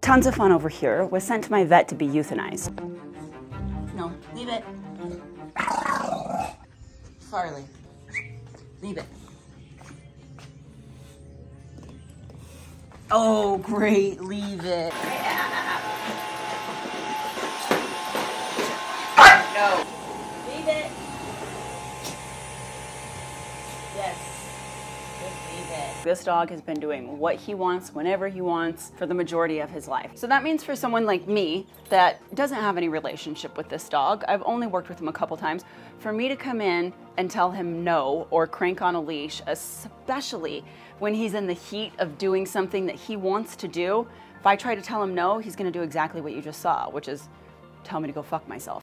Tons of fun over here. Was sent to my vet to be euthanized. No, leave it. Farley, leave it. Oh, great, leave it. No. Leave it. Yes. This dog has been doing what he wants whenever he wants for the majority of his life. So that means for someone like me that doesn't have any relationship with this dog, I've only worked with him a couple times, for me to come in and tell him no or crank on a leash, especially when he's in the heat of doing something that he wants to do, if I try to tell him no, he's gonna do exactly what you just saw, which is tell me to go fuck myself.